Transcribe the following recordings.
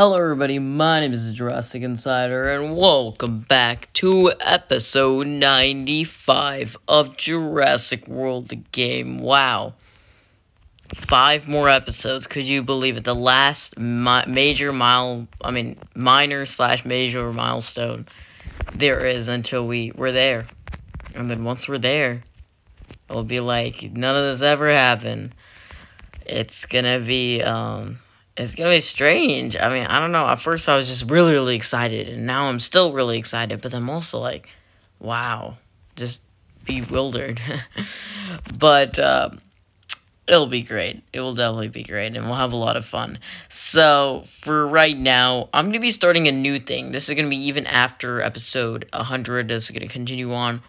Hello, everybody. My name is Jurassic Insider, and welcome back to episode 95 of Jurassic World the game. Wow. Five more episodes. Could you believe it? The last mi- major mile, I mean, minor slash major milestone there is until we, we're there. And then once we're there, it'll be like none of this ever happened. It's gonna be, um, it's gonna be strange. I mean, I don't know. At first, I was just really, really excited, and now I'm still really excited. But I'm also like, wow, just bewildered. but uh, it'll be great. It will definitely be great, and we'll have a lot of fun. So for right now, I'm gonna be starting a new thing. This is gonna be even after episode 100. This is gonna continue on.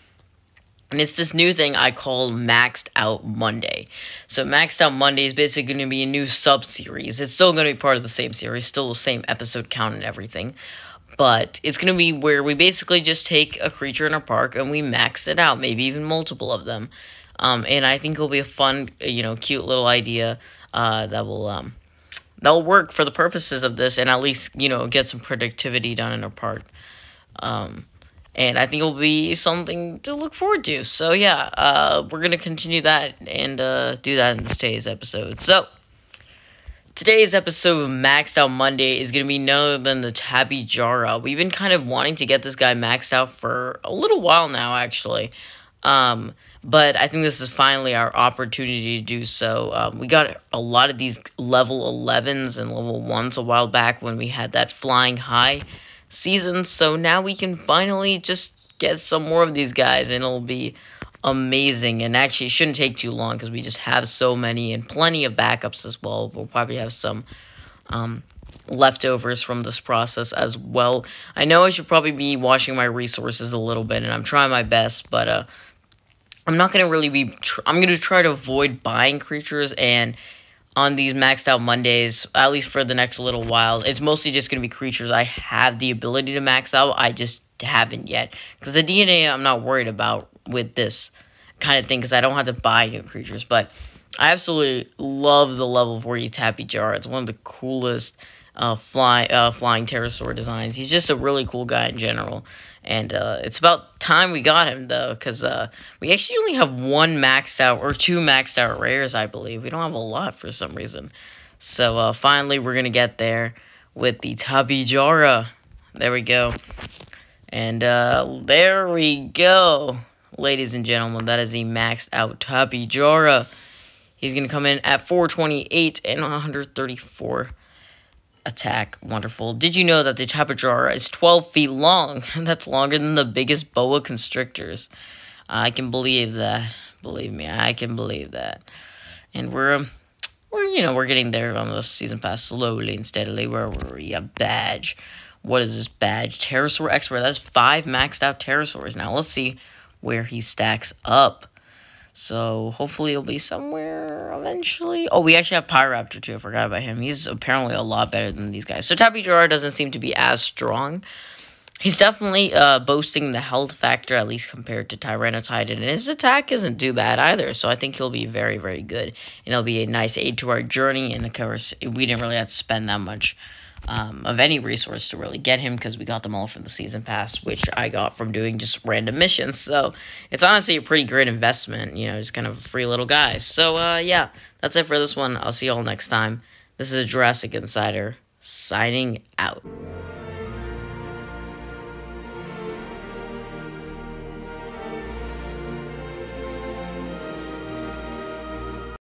And it's this new thing I call Maxed Out Monday. So Maxed Out Monday is basically going to be a new sub-series. It's still going to be part of the same series, still the same episode count and everything. But it's going to be where we basically just take a creature in our park and we max it out, maybe even multiple of them. Um, and I think it'll be a fun, you know, cute little idea uh, that will um, that'll work for the purposes of this, and at least you know get some productivity done in our park. Um, and I think it'll be something to look forward to. So yeah, uh, we're gonna continue that and uh, do that in today's episode. So today's episode of Maxed Out Monday is gonna be none other than the Tapejara. We've been kind of wanting to get this guy maxed out for a little while now, actually. Um, but I think this is finally our opportunity to do so. Um, we got a lot of these level 11s and level 1s a while back when we had that flying high season. So now we can finally just get some more of these guys and it'll be amazing. And actually, it shouldn't take too long because we just have so many and plenty of backups as well. We'll probably have some um, leftovers from this process as well. I know I should probably be watching my resources a little bit and I'm trying my best, but uh, I'm not going to really be. I'm going to try to avoid buying creatures and on these maxed out Mondays, at least for the next little while, it's mostly just going to be creatures I have the ability to max out. I just haven't yet. Because the DNA I'm not worried about with this kind of thing because I don't have to buy new creatures. But I absolutely love the level 40 Tappy Jar. It's one of the coolest uh, fly, uh, flying pterosaur designs. He's just a really cool guy in general. And uh, it's about time we got him, though, because uh, we actually only have one maxed out, or two maxed out rares, I believe. We don't have a lot for some reason. So uh, finally, we're going to get there with the Tapejara. There we go. And uh, there we go. Ladies and gentlemen, that is the maxed out Tapejara. He's going to come in at 428 and 134 attack. Wonderful. Did you know that the Tapejara is 12 feet long? That's longer than the biggest boa constrictors. I can believe that. Believe me, I can believe that. And we're, um, we're you know, we're getting there on the season pass slowly and steadily. Where we're a badge. What is this badge? Pterosaur expert. That's five maxed out pterosaurs. Now let's see where he stacks up. So hopefully he'll be somewhere eventually. Oh, we actually have Pyraptor too. I forgot about him. He's apparently a lot better than these guys. So Tappy Jar doesn't seem to be as strong. He's definitely uh, boasting the health factor, at least compared to Tyrannotide, and his attack isn't too bad either. So I think he'll be very, very good, and it'll be a nice aid to our journey. And of course, we didn't really have to spend that much um, of any resource to really get him because we got them all from the season pass, which I got from doing just random missions. So it's honestly a pretty great investment, you know, just kind of free little guys. So uh, yeah, that's it for this one. I'll see you all next time. This is a Jurassic Insider signing out.